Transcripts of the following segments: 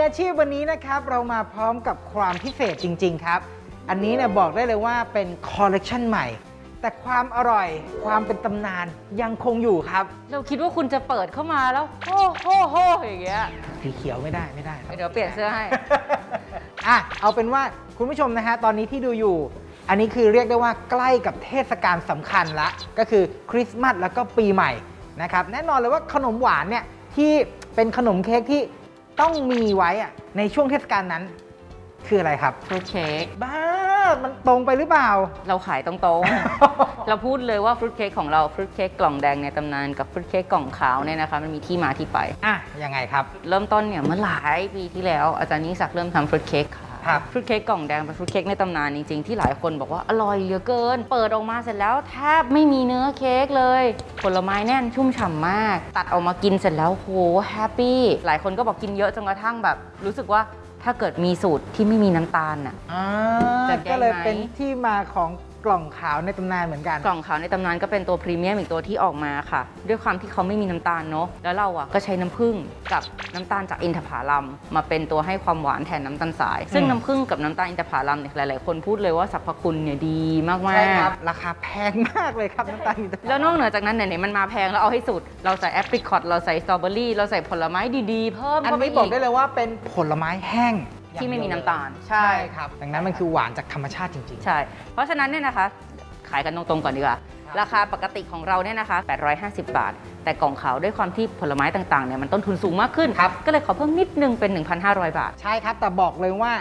วันนี้นะครับ เรามาพร้อมกับความพิเศษจริง ๆ ครับ อันนี้เนี่ยบอกได้เลยว่าเป็นคอลเลกชันใหม่ แต่ความอร่อยความเป็นตำนานยังคงอยู่ครับ เราคิดว่าคุณจะเปิดเข้ามาแล้วโฮโฮโฮอย่างเงี้ยสีเขียวไม่ได้ไม่ได้ครับเดี๋ยวเปลี่ยนเสื้อให้ อะเอาเป็นว่าคุณผู้ชมนะฮะตอนนี้ที่ดูอยู่ อันนี้คือเรียกได้ว่าใกล้กับเทศกาลสำคัญละ ก็คือคริสต์มาสแล้วก็ปีใหม่นะครับแน่นอนเลยว่าขนมหวานเนี่ยที่เป็นขนมเค้กที่ ต้องมีไว้อะในช่วงเทศกาลนั้น คืออะไรครับฟรุตเค้กบ้ามันตรงไปหรือเปล่า เราขายตรงๆ เราพูดเลยว่าฟรุตเค้กของเราฟรุตเค้กกล่องแดงในตำนานกับฟรุตเค้กกล่องขาวเนี่ยนะคะมันมีที่มาที่ไป อะยังไงครับ เริ่มต้นเนี่ยเมื่อหลายปีที่แล้วอาจารย์ยิ่งศักดิ์เริ่มทำฟรุตเค้กขาย ครับฟรุตเค้กกล่องแดงเป็นฟรุตเค้กในตำนานจริงๆ ที่หลายคนบอกว่าอร่อยเหลือเกิน เปิดออกมาเสร็จแล้วแทบไม่มีเนื้อเค้กเลย ผลไม้แน่นชุ่มฉ่ำมาก ตัดออกมากินเสร็จแล้วโหแฮปปี้หลายคนก็บอกกินเยอะจนกระทั่งแบบ รู้สึกว่าถ้าเกิดมีสูตรที่ไม่มีน้ำตาลน่ะอ่าจัดได้ไหมก็เลยเป็นที่มาของ กล่องขาวในตำนานเหมือนกัน กล่องขาวในตำนานก็เป็นตัวพรีเมียมอีกตัวที่ออกมาค่ะ ด้วยความที่เขาไม่มีน้ำตาลเนาะแล้วเราอะก็ใช้น้ำผึ้งกับน้ำตาลจากอินทผลัมมาเป็นตัวให้ความหวานแทนน้ำตาลสาย ซึ่งอืมน้ำผึ้งกับน้ำตาลอินทผลัมเนี่ยหลาย ๆ คนพูดเลยว่าสรรพคุณเนี่ยดีมากใช่คๆรับราคาแพงมากเลยครับน้ำตาลอินทผลัมแล้วนอกเหนือจากนั้นไหนๆมันมาแพงแล้วเอาให้สุด เราใส่แอปริคอตเราใส่สตรอเบอรี่เราใส่ผลไม้ดีๆเพิ่มอันเข้าไปนี้อีบอกกได้เลยว่าเป็นผลไม้แห้ง ที่ไม่มีน้ำตาลใช่ครับ ดังนั้นมันคือหวานจากธรรมชาติจริงใช่ เพราะฉะนั้นเนี่ยนะคะ ขายกันตรงๆก่อนดีกว่า ราคาปกติของเราเนี่ยนะคะ 850 บาท แต่กล่องขาวด้วยความที่ผลไม้ต่างๆเนี่ยมันต้นทุนสูงมากขึ้น ครับ ก็เลยขอเพิ่มนิดนึงเป็น 1,500 บาทๆใช่ครับ แต่บอกเลยว่า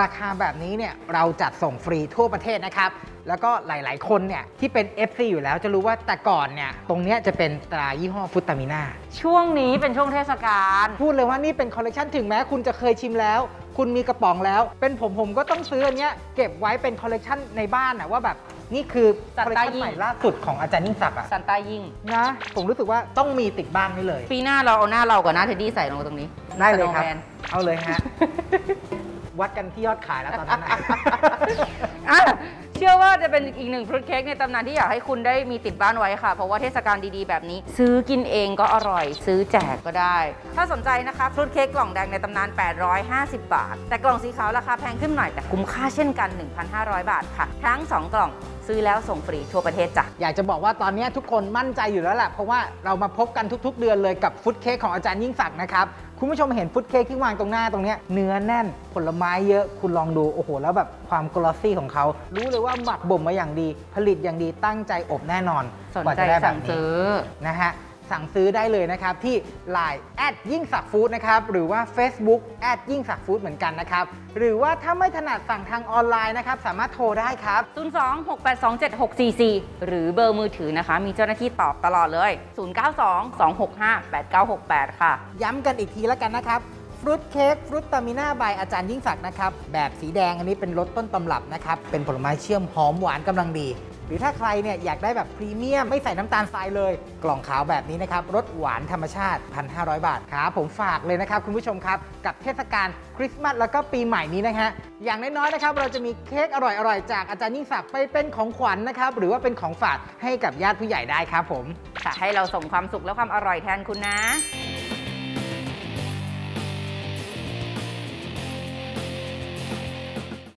ราคาแบบนี้เนี่ยเราจัดส่งฟรีทั่วประเทศนะครับ แล้วก็หลายๆ คนเนี่ยที่เป็น FC อยู่แล้วจะรู้ว่าแต่ก่อนเนี่ยตรงเนี้ยจะเป็นตรายี่ห้อ Fruitamina ช่วงนี้เป็นช่วงเทศกาล พูดเลยว่านี่เป็นคอลเลกชันถึงแม้คุณจะเคยชิมแล้ว คุณมีกระป๋องแล้ว เป็นผมผมก็ต้องซื้ออันเนี้ยเก็บไว้เป็นคอลเลกชันในบ้านนะว่าแบบ นี่คือจัคดอลเลกใต้ชันยิ่ง ใหม่ล่าสุดของอาจารย์ยิ่งศักดิ์อะซันต้ายิ่ง นะผมรู้สึกว่าต้องมีติดบ้านนี่เลย ปีหน้าเราเอาหน้าเรากับหน้าเท็ดดี้ใส่ลงตรงนี้ได้เลยครับ Snowman เอาเลยฮะ วัดกันที่ยอดขายแล้วตอนนั้นนะอะเชื่อว่าจะเป็นอีกหนึ่งฟรุตเค้กในตำนานที่อยากให้คุณได้มีติดบ้านไว้ค่ะ เพราะว่าเทศกาลดีๆแบบนี้ ซื้อกินเองก็อร่อย ซื้อแจกก็ได้ ถ้าสนใจนะคะฟรุตเค้กกล่องแดงในตำนาน 850 บาท แต่กล่องสีขาวราคาแพงขึ้นหน่อยแต่คุ้มค่าเช่นกัน 1,500 บาทค่ะ ทั้ง 2 กล่อง ซื้อแล้วส่งฟรีทั่วประเทศจ้ะอยากจะบอกว่าตอนนี้ทุกคนมั่นใจอยู่แล้วแหละเพราะว่าเรามาพบกันทุก ๆ เดือนเลยกับฟุตเค้กของอาจารย์ยิ่งศักดิ์นะครับคุณผู้ชมเห็นฟุตเค้กที่วางตรงหน้าตรงเนี้ยเนื้อแน่นผลไม้เยอะคุณลองดู โอ้โห แล้วแบบความกลอสซี่ของเขา รู้เลยว่าหมักบ่มมาอย่างดี ผลิตอย่างดีตั้งใจอบแน่นอนสนกว่าใจจะได้แบสั่บงนี้ซื้อนะฮะ สั่งซื้อได้เลยนะครับ ที่ Line แอดยิ่งสักฟู้ดนะครับ หรือว่า Facebook แอดยิ่งสักฟู้ดเหมือนกันนะครับ หรือว่าถ้าไม่ถนัดสั่งทางออนไลน์นะครับ สามารถโทรได้ครับ 02-682-7644 หรือเบอร์มือถือนะคะ มีเจ้าหน้าที่ตอบตลอดเลย 092-265-8968 ค่ะ ย้ำกันอีกทีแล้วกันนะครับฟรุตเค้กฟรุตตามิน่าบายอาจารย์ยิ่งศักดิ์นะครับ แบบสีแดงอันนี้เป็นรสต้นตำรับนะครับ เป็นผลไม้เชื่อมหอมหวานกำลังดี หรือถ้าใครเนี่ยอยากได้แบบพรีเมียมไม่ใส่น้ำตาลทรายเลย กล่องขาวแบบนี้นะครับรสหวานธรรมชาติ 1,500 บาทครับผมฝากเลยนะครับคุณผู้ชมครับ กับเทศกาลคริสต์มาสแล้วก็ปีใหม่นี้นะฮะอย่างน้อยๆนะครับ เราจะมีเค้กอร่อยๆ จากอาจารย์ยิ่งศักดิ์ไปเป็นของขวัญนะครับ หรือว่าเป็นของฝากให้กับญาติผู้ใหญ่ได้ครับผม ค่ะให้เราส่งความสุขและความอร่อยแทนคุณนะ